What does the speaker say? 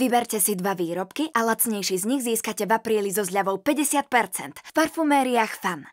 Vyberte si dva výrobky a lacnejší z nich získate v apríli so zľavou 50%. V parfumériách FAN.